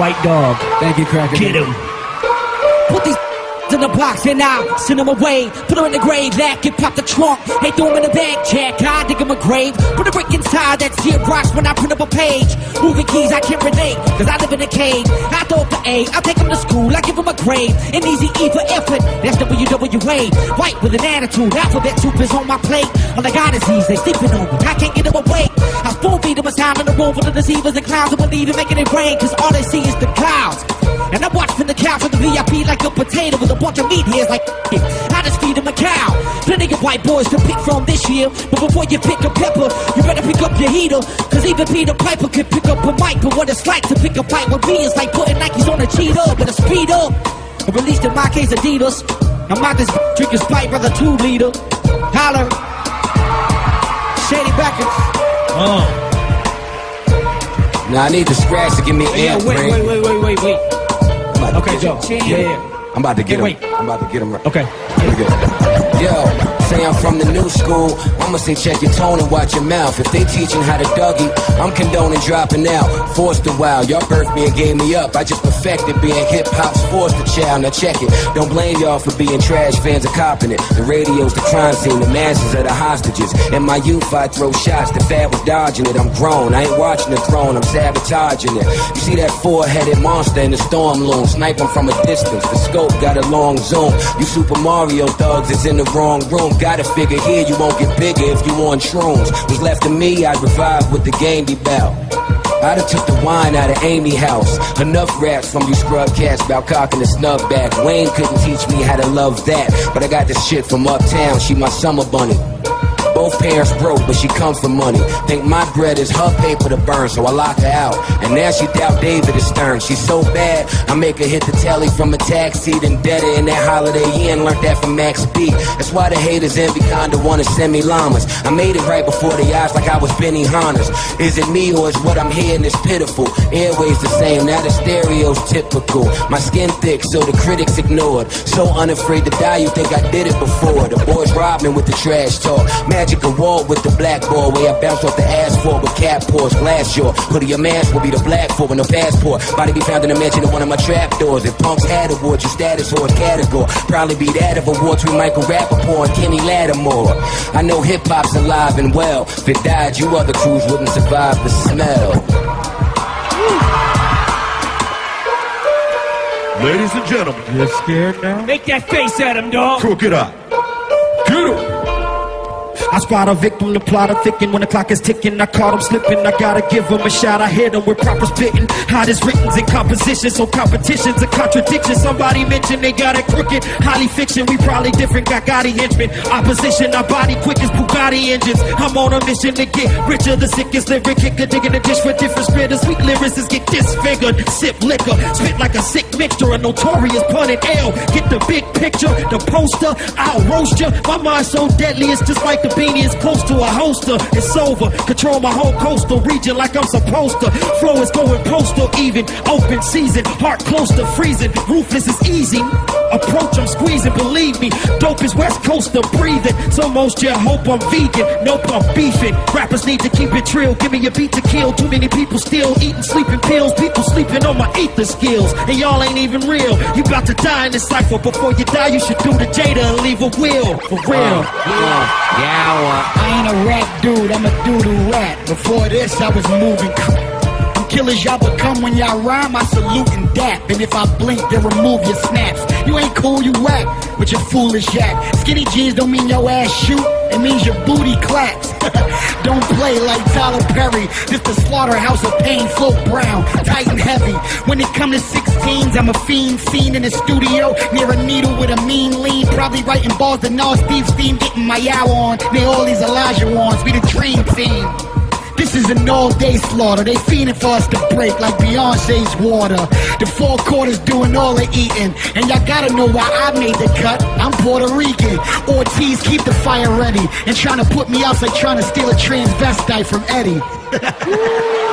White dog. Thank you, Cracker. Get him. Put these in the box and I'll send them away. Put them in the grave, lack it, pop the trunk. Hey, throw them in the bag, check. I dig them a grave. Put a brick inside that shit rocks when I print up a page. Moving keys, I can't relate, cause I live in a cave. I throw up the A, I take them to school, I give them a grade. An easy E for effort, that's WWA. White with an attitude, alphabet soup is on my plate. All I got is these, they sleeping on me, I can't get them away. I spoon feed them a sound in the room for the deceivers and clowns who believe in making it rain, cause all they see is the clouds. And I watch from the couch of the VIP like a potato with a bunch of meat here's like I just feed them a cow. Plenty of white boys to pick from this year. But before you pick a pepper, you better pick up your heater. Cause even Peter Piper could pick up a mic. But what it's like to pick a fight with me is like putting Nikes on a cheetah. Better speed up. Or at least in my case, Adidas. I'm out this drinking Sprite, brother, two liter. Holler. Shady Backers. Oh. Now I need the scratch to give me Hey, yo, wait, wait, wait, wait, wait, wait. Okay, Joe. Yeah, yeah. I'm about to get Hey, him. wait. I'm about to get him. right- Okay. Look at it. Yo, say I'm from the new school. I'ma say check your tone and watch your mouth. If they teaching how to Dougie, I'm condoning dropping out. Forced a while, y'all birthed me and gave me up. I just perfected being hip hop's forced a child. Now check it. Don't blame y'all for being trash fans of copping it. The radio's the crime scene, the masses are the hostages. In my youth, I throw shots. The fad was dodging it. I'm grown. I ain't watching the throne. I'm sabotaging it. You see that four-headed monster in the storm loom, sniping from a distance. The scope got a long zoom. You Super Mario thugs is in the wrong room. Gotta figure here you won't get bigger if you on shrooms. Was left to me, I'd revive with the game bout. I took the wine out of Amy house. Enough raps from you scrub cats about cocking the snub back. Wayne couldn't teach me how to love that. But I got this shit from uptown, she my summer bunny. Both parents broke, but she come for money. Think my bread is her paper to burn, so I lock her out. And now she doubt David is stern. She's so bad, I make her hit the telly from a taxi, then her in that holiday inn. Learned that from Max B. That's why the haters envy kinda wanna send me llamas. I made it right before the eyes like I was Benihanas. Is it me or is what I'm hearing is pitiful? Airways the same, now the stereo's typical. My skin thick, so the critics ignored. So unafraid to die, you think I did it before. The boys robbed me with the trash talk. Magic award with the black ball, where I bounce off the asphalt with cat paws, glass jaw. Hoodie your mask will be the black for with no passport. Body be found in a mansion in one of my trap doors. If punks had awards, your status or category. Probably be that of awards with Michael Rappaport and Kenny Lattimore. I know hip hop's alive and well. If it died, you other crews wouldn't survive the smell. Ladies and gentlemen, You're scared now? Make that face at him, dog. crooked eye. I spot a victim, the plot of thicken when the clock is ticking. I caught him slipping, I gotta give him a shot. I hit him with proper spitting. Hottest writtens in composition, so competition's a contradiction. Somebody mentioned they got it crooked. Highly fiction, we probably different. Got Gotti henchmen. Opposition, our body quick as Bugatti engines. I'm on a mission to get richer, the sickest lyric kicker. Digging a dish for different spitters. Sweet lyricists get disfigured. Sip liquor, spit like a sick mixture. A notorious pun and L. Get the big picture, the poster. I'll roast ya. My mind's so deadly, it's just like the beanie is close to a holster. It's over. Control my whole coastal region like I'm supposed to. Flow is going postal, even open season. Heart close to freezing. Ruthless is easy. Approach, I'm squeezing. Believe me, dope is West Coaster breathing. So most you hope I'm vegan. Nope, I'm beefing. Rappers need to keep it trill. Give me a beat to kill. Too many people still eating sleeping pills. People sleeping on my ether skills. And y'all ain't even real. You about to die in this cipher. Before you die, you should do the Jada and leave a will. For real. Yeah, yeah. I ain't a rap dude, I'm a doodle rat. Before this, I was moving. I'm killers y'all become when y'all rhyme, I salute and dap. And if I blink, then remove your snaps. You ain't cool, you whack with your foolish yak. Skinny jeans don't mean your ass shoot, it means your booty claps. don't play like Tyler Perry. This the slaughterhouse of pain, float brown, tight and heavy. When it come to 16s, I'm a fiend seen in the studio near a needle with a mean lean. Probably writing balls to Nas Steve Steam, getting my yow on. Near all these Elijah ones, be the dream team. This is an all-day slaughter. They fiending for us to break like Beyonce's water. The four quarters doing all the eating. And y'all gotta know why I made the cut. I'm Puerto Rican. Ortiz, keep the fire ready. And trying to put me out like trying to steal a transvestite from Eddie.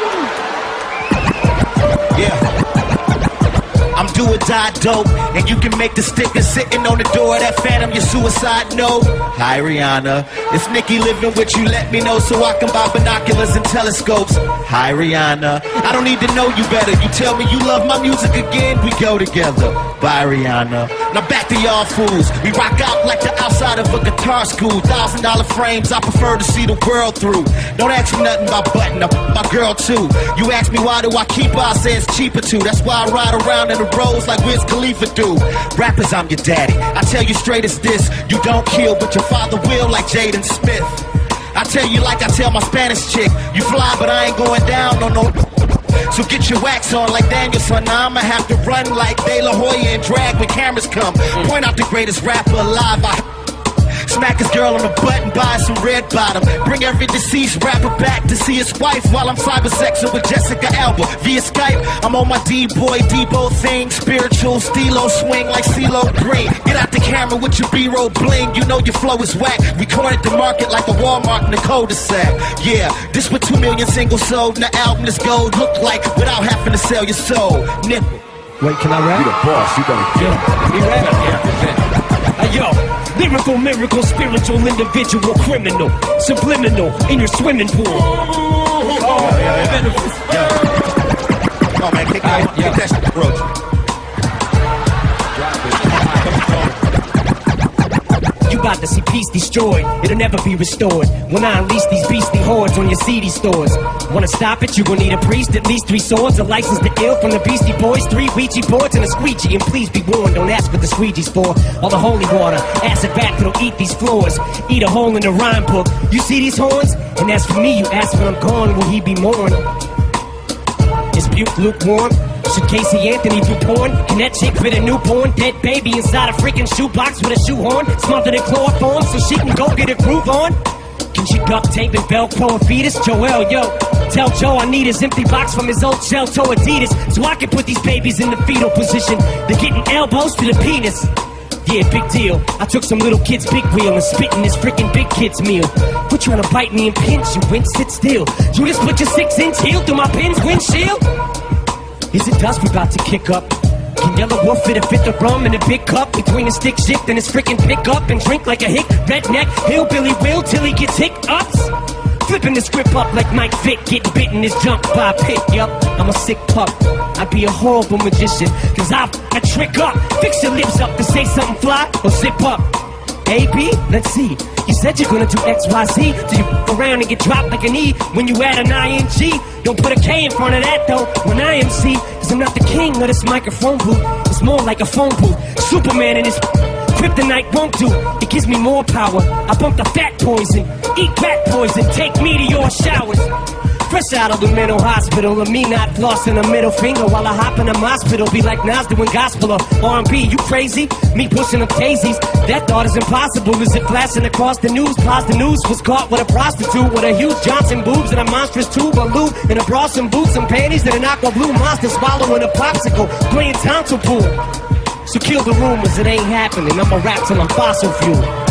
do or die dope. And you can make the sticker sitting on the door of that phantom your suicide note. Hi, Rihanna. It's Nikki living with you. Let me know so I can buy binoculars and telescopes. Hi, Rihanna. I don't need to know you better. You tell me you love my music again, we go together. Bye, Rihanna. Now back to y'all fools. We rock out like the outside of a guitar school. Thousand dollar frames, I prefer to see the world through. Don't ask me nothing about button up my girl too. You ask me why do I keep her, I say it's cheaper too. That's why I ride around in the roads like Wiz Khalifa do. Rappers, I'm your daddy. I tell you straight as this. You don't kill, but your father will like Jaden Smith. I tell you like I tell my Spanish chick. You fly, but I ain't going down on no. So get your wax on like Daniel-san. Now I'ma have to run like De La Hoya and drag when cameras come. Point out the greatest rapper alive. I Smack his girl on the butt and buy some red bottom. Bring every deceased rapper back to see his wife while I'm cyber sexing with Jessica Alba via Skype. I'm on my D-boy Debo thing, spiritual stilo swing like CeeLo Green. Get out the camera with your B-roll bling. You know your flow is whack. We cornered the market like a Walmart in the cul-de-sac. Yeah, this with two million singles sold and the album is gold. Look like without having to sell your soul. Nipple. Wait, can I rap? You the boss. You better get him. You ready? Yeah. Hey, yo, lyrical, miracle, spiritual, individual, criminal, subliminal in your swimming pool. Oh, yeah, yeah. Come on, man. Kick that, uh, kick that shit, bro. About to see peace destroyed, it'll never be restored. When I unleash these beastly hordes on your CD stores. Wanna stop it? You gon' need a priest, at least three swords, a license to ill from the Beastie Boys, three Ouija boards, and a squeegee. And please be warned, don't ask what the squeegee's for. All the holy water, acid back that'll eat these floors. Eat a hole in the rhyme book. You see these horns? And as for me, you ask when I'm gone, will he be mourned? Is puke lukewarm? Should Casey Anthony do porn? Can that chick fit a newborn dead baby inside a freaking shoebox with a shoehorn? Smothered in chloroform so she can go get a groove on? Can she duct tape and Velcro a fetus? Joell, yo, tell Joe I need his empty box from his old shell toe Adidas so I can put these babies in the fetal position. They're getting elbows to the penis. Yeah, big deal. I took some little kid's big wheel and spit in this freaking big kid's meal. Quit trying to bite me and pinch, you went sit still. You just put your six inch heel through my pin's windshield. Is it dust we about to kick up? Can Yelawolf fit a fifth of rum in a big cup between his stick shift and his freaking pickup and drink like a hick redneck hillbilly will till he gets hiccups? Flipping the script up like Mike Vick, getting bitten is jumped by a pit. Yup, I'm a sick pup. I'd be a horrible magician, cause I, I trick up. Fix your lips up to say something fly or zip up. A, B, let's see. You said you're gonna do X, Y, Z. Till you f- around and get dropped like an E when you add an ING. Don't put a K in front of that though when I MC. Cause I'm not the king of this microphone booth. It's more like a phone booth. Superman in his kryptonite won't do. It gives me more power. I bump the fat poison. Eat rat poison. Take meteor showers. Fresh out of the mental hospital, and me not flossing a middle finger while I hop in a hospital. Be like Nas doing gospel or R&B. You crazy? Me pushing up daisies. That thought is impossible. Is it flashing across the news? Pause the news was caught with a prostitute with a huge Johnson boobs and a monstrous tube of lube and a bra, some boots, and panties and an aqua blue monster swallowing a popsicle, playing tonsil pool. So kill the rumors, it ain't happening. I'ma rap till I'm fossil fuel.